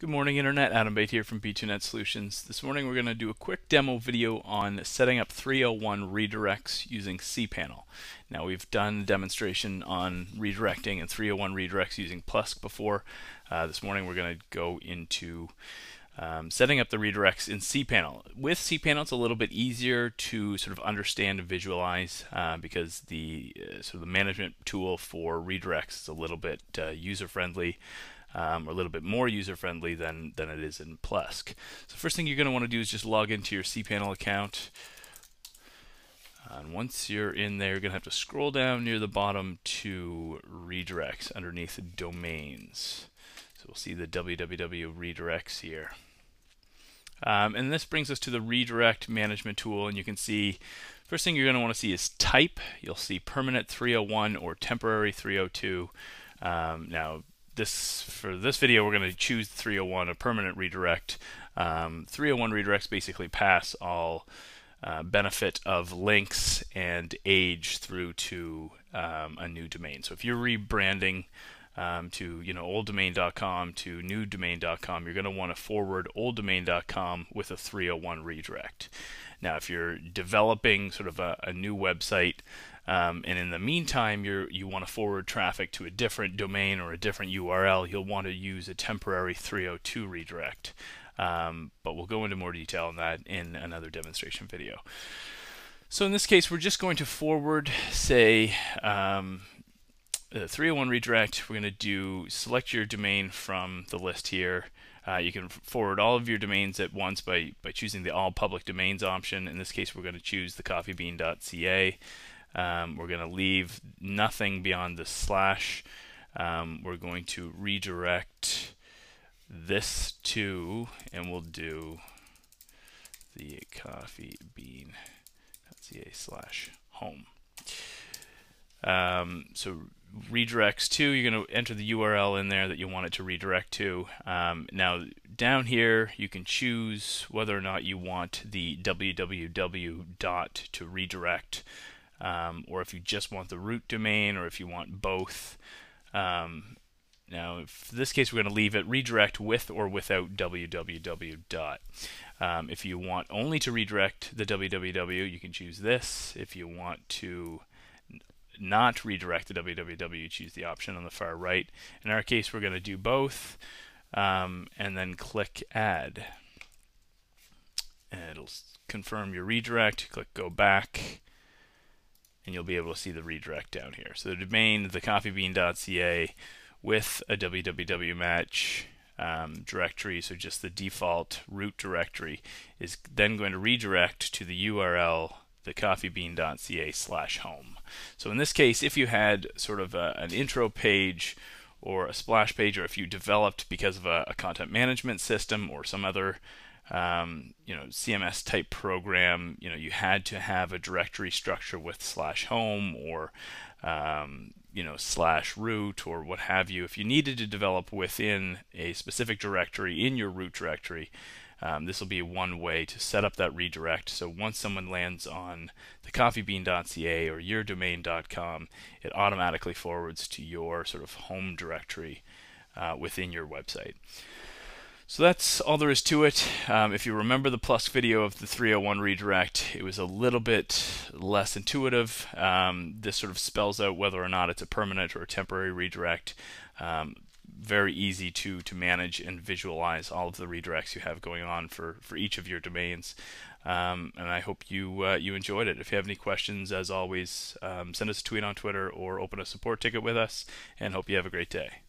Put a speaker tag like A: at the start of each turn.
A: Good morning Internet, Adam Bate here from B2Net Solutions. This morning we're going to do a quick demo video on setting up 301 redirects using cPanel. Now we've done a demonstration on redirecting and 301 redirects using Plesk before. Uh, this morning we're going to go into um, setting up the redirects in cPanel. With cPanel it's a little bit easier to sort of understand and visualize uh, because the uh, sort of the management tool for redirects is a little bit uh, user friendly um, or a little bit more user friendly than, than it is in Plesk. So first thing you're going to want to do is just log into your cPanel account. And once you're in there, you're going to have to scroll down near the bottom to redirects underneath domains. So we'll see the www redirects here. Um, and this brings us to the redirect management tool, and you can see first thing you're going to want to see is type. You'll see permanent 301 or temporary 302. Um, now, this for this video we're going to choose 301 a permanent redirect. Um, 301 redirects basically pass all uh, benefit of links and age through to um, a new domain. So if you're rebranding um, to you know olddomain.com to newdomain.com you're going to want to forward olddomain.com with a 301 redirect. Now if you're developing sort of a, a new website um, and in the meantime, you you want to forward traffic to a different domain or a different URL, you'll want to use a temporary 302 redirect. Um, but we'll go into more detail on that in another demonstration video. So in this case, we're just going to forward, say, um, the 301 redirect. We're going to do select your domain from the list here. Uh, you can forward all of your domains at once by, by choosing the all public domains option. In this case, we're going to choose the coffeebean.ca. Um, we're going to leave nothing beyond the slash. Um, we're going to redirect this to, and we'll do the coffee bean.ca slash home. Um, so redirects to, you're going to enter the URL in there that you want it to redirect to. Um, now down here you can choose whether or not you want the www dot to redirect um, or if you just want the root domain, or if you want both. Um, now, for this case, we're going to leave it redirect with or without www dot. Um, if you want only to redirect the www, you can choose this. If you want to not redirect the www, choose the option on the far right. In our case, we're going to do both, um, and then click Add. And it'll confirm your redirect. Click Go Back and you'll be able to see the redirect down here. So the domain, the coffeebean.ca with a www match um, directory, so just the default root directory, is then going to redirect to the URL the coffeebean.ca slash home. So in this case, if you had sort of a, an intro page or a splash page, or if you developed because of a, a content management system or some other um, you know CMS type program, you know you had to have a directory structure with slash home or um, you know slash root or what have you. If you needed to develop within a specific directory in your root directory, um, this will be one way to set up that redirect. So once someone lands on the coffeebean.ca or yourdomain.com, it automatically forwards to your sort of home directory uh, within your website. So that's all there is to it. Um, if you remember the Plesk video of the 301 redirect, it was a little bit less intuitive. Um, this sort of spells out whether or not it's a permanent or a temporary redirect. Um, very easy to to manage and visualize all of the redirects you have going on for for each of your domains. Um, and I hope you uh, you enjoyed it. If you have any questions, as always, um, send us a tweet on Twitter or open a support ticket with us. And hope you have a great day.